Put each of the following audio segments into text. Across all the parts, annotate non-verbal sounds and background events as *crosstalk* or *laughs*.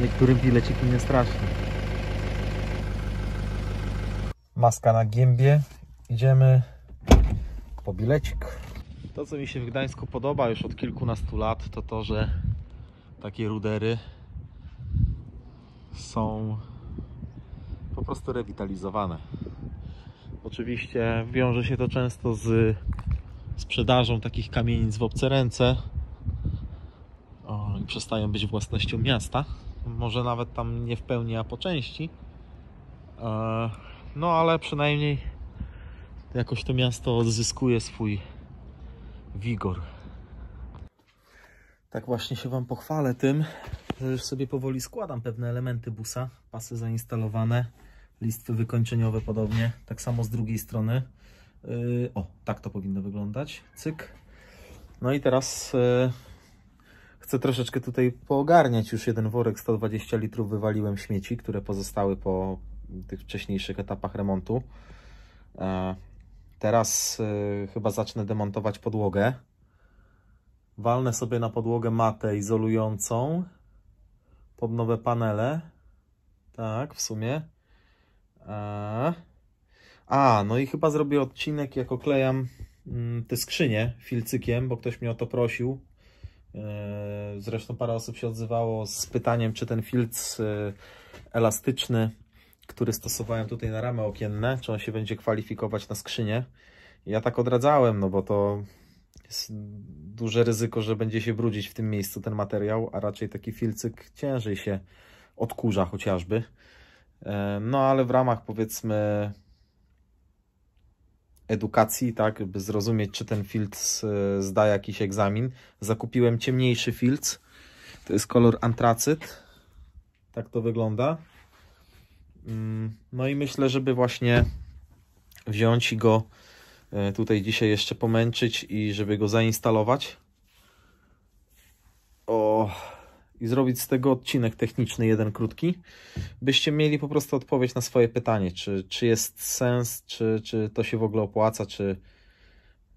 Niektórym bileciki nie straszne. Maska na gębie. Idziemy po bilecik. To, co mi się w Gdańsku podoba już od kilkunastu lat, to to, że takie rudery są po prostu rewitalizowane. Oczywiście wiąże się to często z sprzedażą takich kamienic w obce ręce o, i przestają być własnością miasta. Może nawet tam nie w pełni, a po części. E, No ale przynajmniej jakoś to miasto odzyskuje swój wigor. Tak właśnie się Wam pochwalę tym, że już sobie powoli składam pewne elementy busa. Pasy zainstalowane, listwy wykończeniowe podobnie, tak samo z drugiej strony. Yy, o, tak to powinno wyglądać. Cyk. No i teraz yy, chcę troszeczkę tutaj poogarniać. Już jeden worek 120 litrów wywaliłem śmieci, które pozostały po tych wcześniejszych etapach remontu. E, Teraz yy, chyba zacznę demontować podłogę. Walnę sobie na podłogę matę izolującą pod nowe panele. Tak, w sumie. A, A no i chyba zrobię odcinek, jak oklejam mm, te skrzynie filcykiem, bo ktoś mnie o to prosił. Yy, Zresztą parę osób się odzywało z pytaniem, czy ten filc yy, elastyczny, który stosowałem tutaj na ramy okienne, czy on się będzie kwalifikować na skrzynię. Ja tak odradzałem, no bo to jest duże ryzyko, że będzie się brudzić w tym miejscu ten materiał, a raczej taki filcyk ciężej się odkurza chociażby. E, No ale w ramach powiedzmy edukacji, tak, by zrozumieć, czy ten filc e, zda jakiś egzamin, zakupiłem ciemniejszy filc. To jest kolor antracyt. Tak to wygląda. Mm, No i myślę, żeby właśnie wziąć i go e, tutaj dzisiaj jeszcze pomęczyć i żeby go zainstalować. O, i zrobić z tego odcinek techniczny, jeden krótki, byście mieli po prostu odpowiedź na swoje pytanie, czy, czy jest sens, czy, czy to się w ogóle opłaca, czy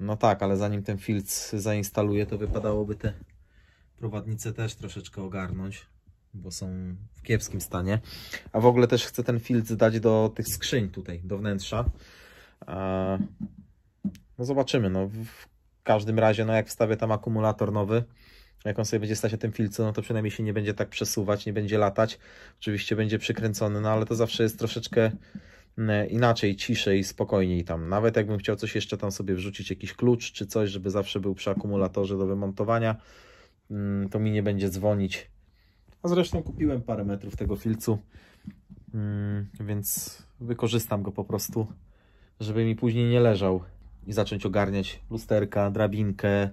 no tak, ale zanim ten filc zainstaluję, to wypadałoby te prowadnice też troszeczkę ogarnąć, bo są w kiepskim stanie. A w ogóle też chcę ten filc dać do tych skrzyń tutaj, do wnętrza. No zobaczymy, no w każdym razie, no jak wstawię tam akumulator nowy, jak on sobie będzie stać na tym filcu, no to przynajmniej się nie będzie tak przesuwać, nie będzie latać. Oczywiście będzie przykręcony, no ale to zawsze jest troszeczkę mm, inaczej, ciszej, spokojniej tam. Nawet jakbym chciał coś jeszcze tam sobie wrzucić, jakiś klucz czy coś, żeby zawsze był przy akumulatorze do wymontowania, mm, to mi nie będzie dzwonić. A zresztą kupiłem parę metrów tego filcu, mm, więc wykorzystam go po prostu, żeby mi później nie leżał i zacząć ogarniać lusterka, drabinkę,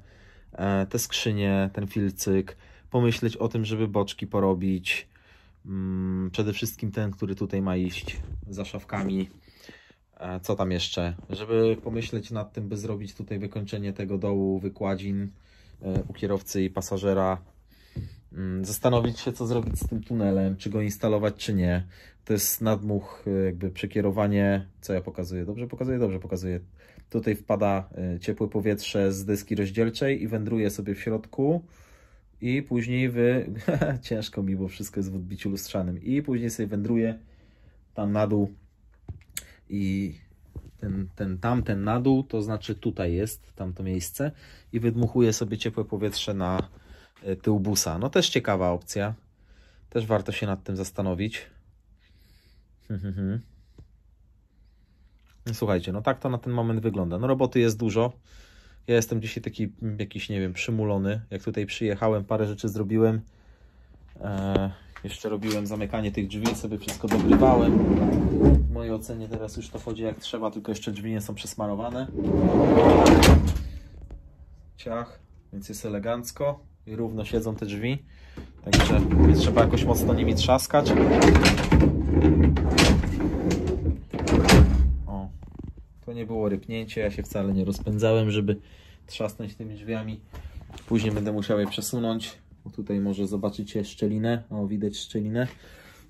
te skrzynie, ten filcyk, pomyśleć o tym, żeby boczki porobić. Mm, Przede wszystkim ten, który tutaj ma iść za szafkami. E, Co tam jeszcze? Żeby pomyśleć nad tym, by zrobić tutaj wykończenie tego dołu wykładzin e, u kierowcy i pasażera. Mm, Zastanowić się, co zrobić z tym tunelem, czy go instalować, czy nie. To jest nadmuch, e, jakby przekierowanie. Co ja pokazuję? Dobrze pokazuję? Dobrze pokazuję. Tutaj wpada e, ciepłe powietrze z deski rozdzielczej i wędruje sobie w środku. I później wy. *laughs* Ciężko mi, bo wszystko jest w odbiciu lustrzanym. I później sobie wędruje tam na dół. I ten, ten tamten na dół, to znaczy tutaj jest tamto miejsce. I wydmuchuje sobie ciepłe powietrze na e, tył busa. No też ciekawa opcja. Też warto się nad tym zastanowić. Słuchajcie, no tak to na ten moment wygląda. No roboty jest dużo. Ja jestem dzisiaj taki jakiś, nie wiem, przymulony. Jak tutaj przyjechałem, parę rzeczy zrobiłem. E, jeszcze robiłem zamykanie tych drzwi, sobie wszystko dogrywałem. W mojej ocenie teraz już to chodzi jak trzeba, tylko jeszcze drzwi nie są przesmarowane. Ciach, więc jest elegancko i równo siedzą te drzwi. Także nie trzeba jakoś mocno nimi trzaskać. O, to nie było rypnięcie, ja się wcale nie rozpędzałem, żeby trzasnąć tymi drzwiami. Później będę musiał je przesunąć. Tutaj może zobaczycie szczelinę. O, widać szczelinę.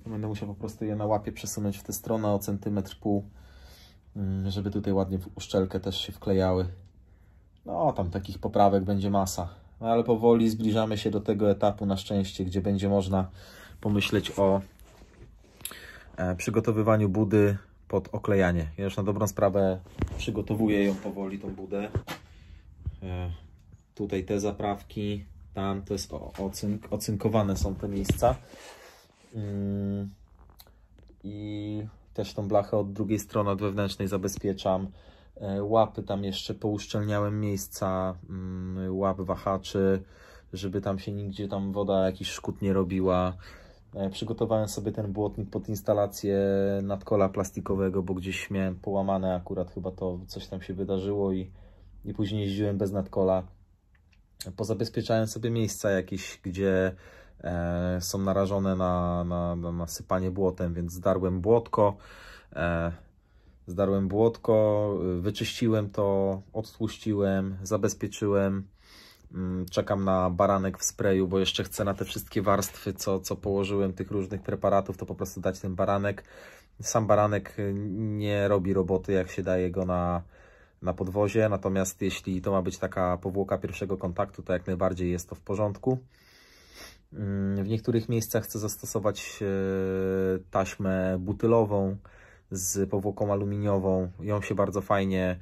Będę musiał po prostu je na łapie przesunąć w tę stronę o centymetr pół, mm, żeby tutaj ładnie w uszczelkę też się wklejały. No, tam takich poprawek będzie masa. No, ale powoli zbliżamy się do tego etapu na szczęście, gdzie będzie można pomyśleć o e, przygotowywaniu budy pod oklejanie. Ja już na dobrą sprawę przygotowuję ją powoli, tą budę. E, tutaj te zaprawki, tam to jest ocynk, ocynkowane są te miejsca. Mm, I też tą blachę od drugiej strony, od wewnętrznej zabezpieczam. E, łapy tam jeszcze pouszczelniałem miejsca, mm, łap wahaczy, żeby tam się nigdzie tam woda jakiś szkód nie robiła. E, przygotowałem sobie ten błotnik pod instalację nadkola plastikowego, bo gdzieś miałem połamane akurat chyba to coś tam się wydarzyło i, i później jeździłem bez nadkola. Pozabezpieczałem sobie miejsca jakieś, gdzie e, są narażone na, na, na nasypanie błotem, więc zdarłem błotko. E, zdarłem błotko, wyczyściłem to, odtłuściłem, zabezpieczyłem. Mm, czekam na baranek w sprayu, bo jeszcze chcę na te wszystkie warstwy, co, co położyłem tych różnych preparatów, to po prostu dać ten baranek. Sam baranek nie robi roboty, jak się daje go na, na podwozie, natomiast jeśli to ma być taka powłoka pierwszego kontaktu, to jak najbardziej jest to w porządku. Mm, w niektórych miejscach chcę zastosować e, taśmę butylową z powłoką aluminiową. Ją się bardzo fajnie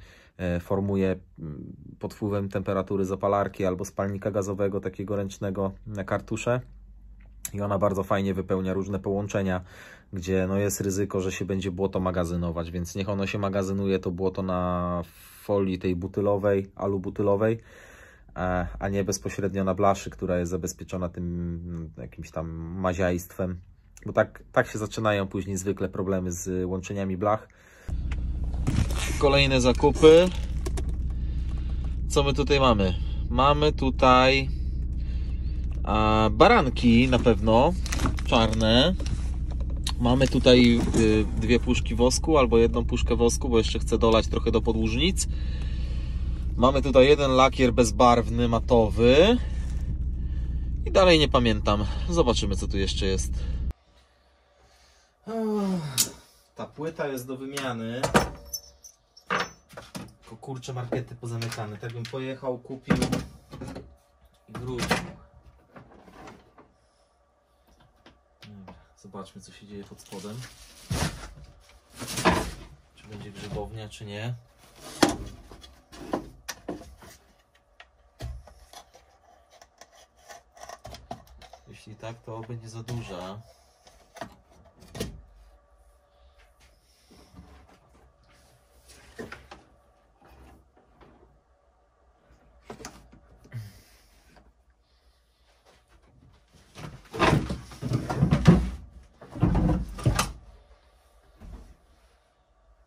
formuje mm, pod wpływem temperatury zapalarki albo spalnika gazowego, takiego ręcznego kartusze. I ona bardzo fajnie wypełnia różne połączenia, gdzie no jest ryzyko, że się będzie błoto magazynować, więc niech ono się magazynuje to błoto na folii tej butylowej, alubutylowej, e, a nie bezpośrednio na blaszy, która jest zabezpieczona tym mm, jakimś tam maziajstwem. Bo tak, tak się zaczynają później zwykle problemy z łączeniami blach. Kolejne zakupy. Co my tutaj mamy? Mamy tutaj a, baranki na pewno, czarne. Mamy tutaj y, dwie puszki wosku albo jedną puszkę wosku, bo jeszcze chcę dolać trochę do podłużnic. Mamy tutaj jeden lakier bezbarwny, matowy. I dalej nie pamiętam. Zobaczymy, co tu jeszcze jest. Ta płyta jest do wymiany. Tylko kurczę, markety pozamykane. Tak bym pojechał, kupił i wrócił. Zobaczmy co się dzieje pod spodem. Czy będzie grzybownia, czy nie. Jeśli tak, to będzie za duża.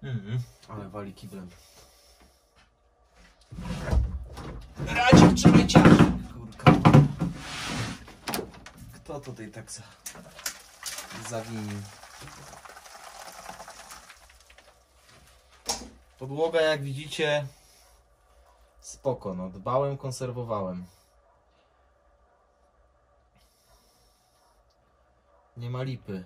Mhm, ale wali kiblem. Radzik, trzymaj cię! Kurka. Kto tutaj tak za... zawinił? Podłoga, jak widzicie, spoko, no dbałem, konserwowałem. Nie ma lipy.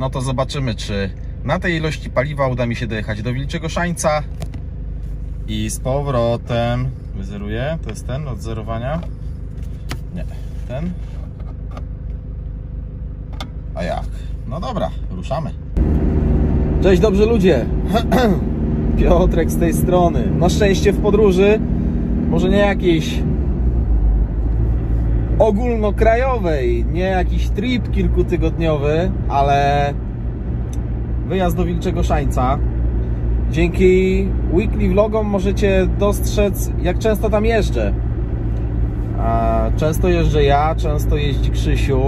No to zobaczymy, czy na tej ilości paliwa uda mi się dojechać do Wilczego Szańca i z powrotem. Wyzeruję, to jest ten od zerowania. Nie, ten. A jak? No dobra, ruszamy. Cześć dobrzy ludzie. *clears throat* Piotrek z tej strony. Na szczęście w podróży, może nie jakiejś ogólnokrajowej, nie jakiś trip kilkutygodniowy, ale wyjazd do Wilczego Szańca. Dzięki weekly vlogom możecie dostrzec, jak często tam jeżdżę. Często jeżdżę ja, często jeździ Krzysiu.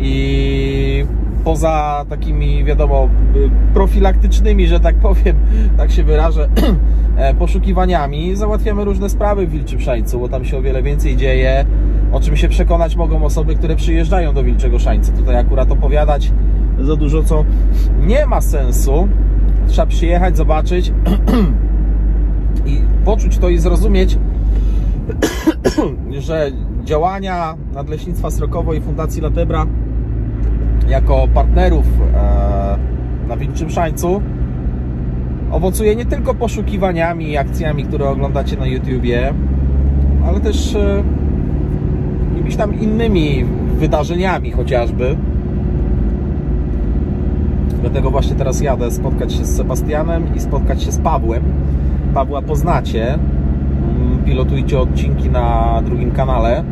I poza takimi, wiadomo, profilaktycznymi, że tak powiem, *laughs* tak się wyrażę, *clears throat* e, poszukiwaniami, załatwiamy różne sprawy w Wilczym Szańcu, bo tam się o wiele więcej dzieje, o czym się przekonać mogą osoby, które przyjeżdżają do Wilczego Szańca. Tutaj akurat opowiadać za dużo, co nie ma sensu. Trzeba przyjechać, zobaczyć *clears throat* i poczuć to i zrozumieć, *clears throat* że działania Nadleśnictwa Srokowo i Fundacji Latebra jako partnerów e, Wilczym Szańcu owocuje nie tylko poszukiwaniami i akcjami, które oglądacie na YouTubie, ale też e, jakimiś tam innymi wydarzeniami chociażby. Dlatego właśnie teraz jadę spotkać się z Sebastianem i spotkać się z Pawłem. Pawła poznacie. Mm, Pilotujcie odcinki na drugim kanale.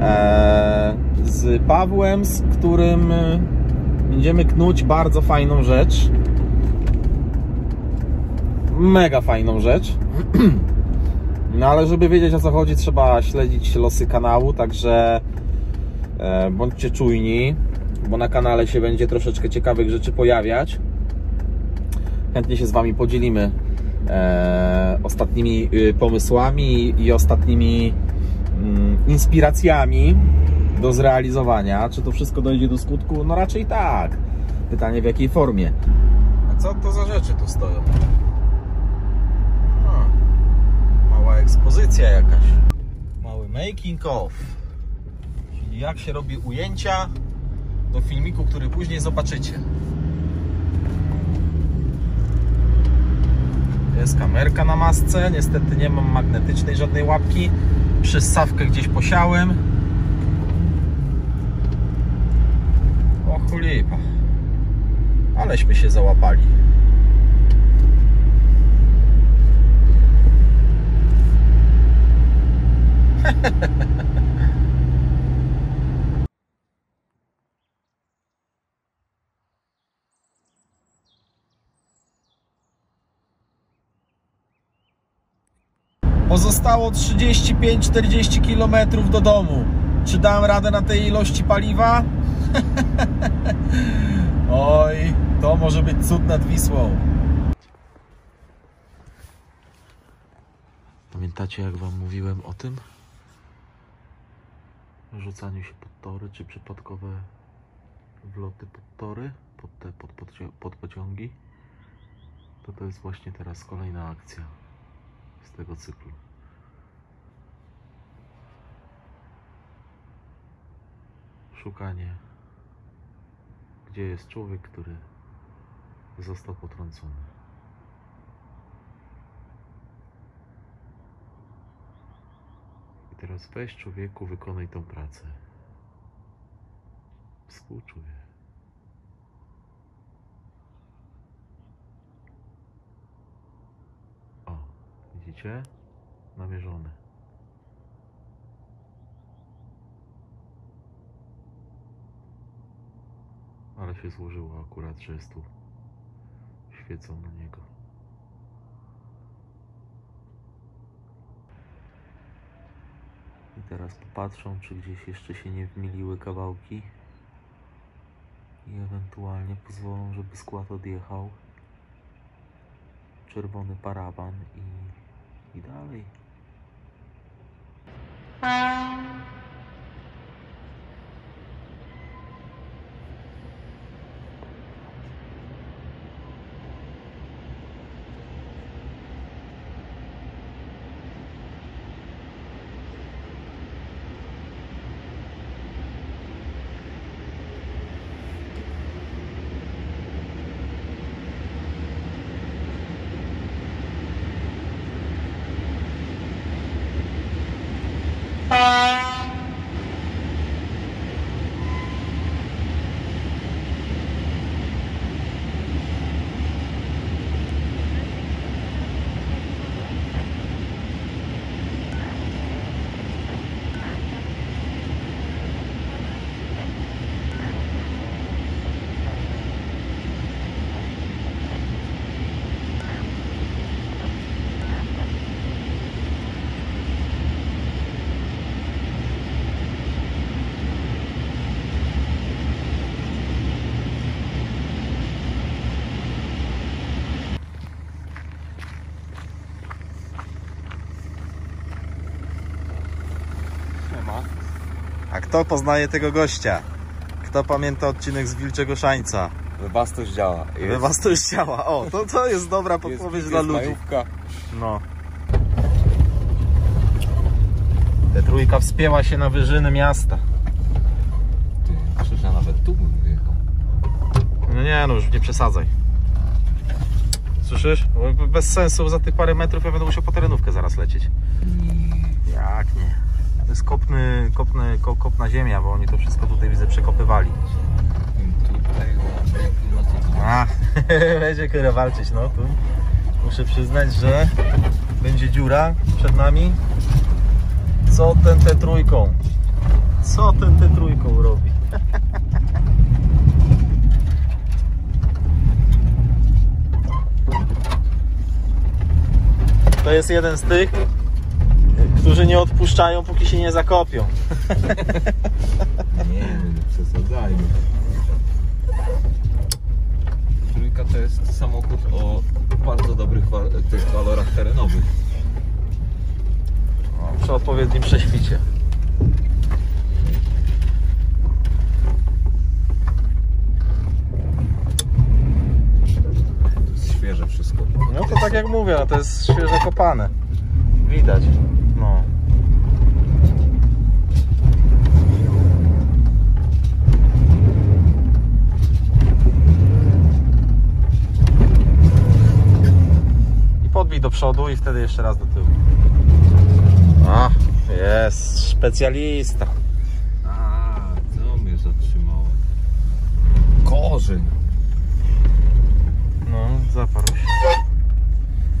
Eee, z Pawłem, z którym e, będziemy knuć bardzo fajną rzecz. Mega fajną rzecz. *clears throat* No ale żeby wiedzieć o co chodzi, trzeba śledzić losy kanału, także e, bądźcie czujni, bo na kanale się będzie troszeczkę ciekawych rzeczy pojawiać. Chętnie się z Wami podzielimy e, ostatnimi y, pomysłami i ostatnimi inspiracjami do zrealizowania. Czy to wszystko dojdzie do skutku? No raczej tak. Pytanie w jakiej formie. A co to za rzeczy tu stoją? A, mała ekspozycja jakaś. Mały making of. Czyli jak się robi ujęcia do filmiku, który później zobaczycie. Jest kamerka na masce. Niestety nie mam magnetycznej żadnej łapki. Przyssawkę gdzieś posiałem. O chulipa. Aleśmy się załapali. *laughs* Pozostało 35-40 km do domu. Czy dam radę na tej ilości paliwa? *laughs* Oj, to może być cud nad Wisłą. Pamiętacie, jak Wam mówiłem o tym? Rzucaniu się pod tory, czy przypadkowe wloty pod tory, pod te pod, pod, pod pociągi? To to jest właśnie teraz kolejna akcja z tego cyklu. Szukanie, gdzie jest człowiek, który został potrącony. I teraz weź człowieku, wykonaj tą pracę. Współczuję. O, widzicie? Namierzone. Ale się złożyło akurat, że jest tu świecą na niego. I teraz popatrzą, czy gdzieś jeszcze się nie wmiliły kawałki i ewentualnie pozwolą, żeby skład odjechał. Czerwony parawan i, i dalej. Kto poznaje tego gościa? Kto pamięta odcinek z Wilczego Szańca? Webastoś działa. To już działa. O, to, to jest dobra podpowiedź dla ludzi. majówka. No. Te trójka wspięła się na wyżyny miasta. Ty, przecież ja nawet tu bym wyjechał. No nie nie no, już nie przesadzaj. Słyszysz? Bez sensu za tych parę metrów ja będę musiał po terenówkę zaraz lecieć. Jak nie? Jest kopny, kopny, ko, kopna ziemia, bo oni to wszystko tutaj widzę przekopywali. A, *laughs* będzie kurę walczyć, no tu. Muszę przyznać, że będzie dziura przed nami. Co ten te trójką? Co ten te trójką robi? *laughs* To jest jeden z tych, którzy nie odpuszczają, póki się nie zakopią. Nie, nie przesadzajmy. Trójka to jest samochód o bardzo dobrych wa- tych walorach terenowych. Przy odpowiednim prześwicie. To jest świeże wszystko. No to tak jak mówię, no to jest świeżo kopane. Widać. I podbij do przodu i wtedy jeszcze raz do tyłu. A, jest specjalista. A, co mnie zatrzymało? Korzeń. No, zaparł się.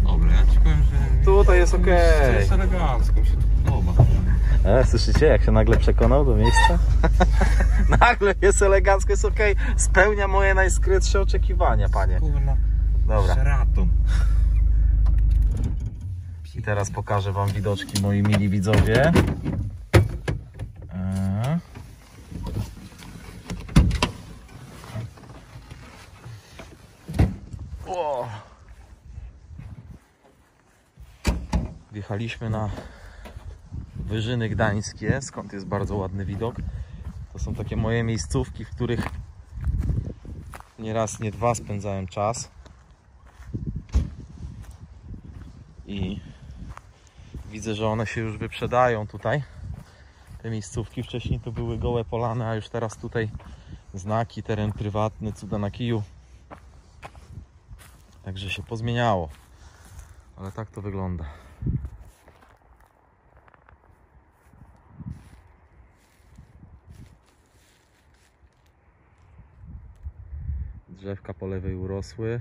Dobra, ja ci powiem, że... Tutaj jest To okej. jest elegancko, mi się to podoba. E, słyszycie, jak się nagle przekonał do miejsca? *laughs* nagle jest elegancko, jest ok. Spełnia moje najskrytsze oczekiwania, panie. Kurna, Dobra. Sheraton. I teraz pokażę wam widoczki, moi mili widzowie. E. Wjechaliśmy na Wyżyny Gdańskie, skąd jest bardzo ładny widok. To są takie moje miejscówki, w których nie raz, nie dwa spędzałem czas. I widzę, że one się już wyprzedają tutaj. Te miejscówki wcześniej to były gołe polany, a już teraz tutaj znaki, teren prywatny, cuda na kiju. Także się pozmieniało. Ale tak to wygląda. Drzewka po lewej urosły.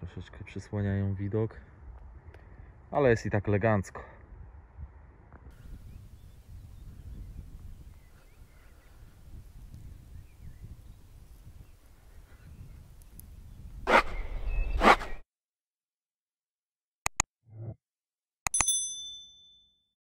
Troszeczkę przysłaniają widok. Ale jest i tak elegancko.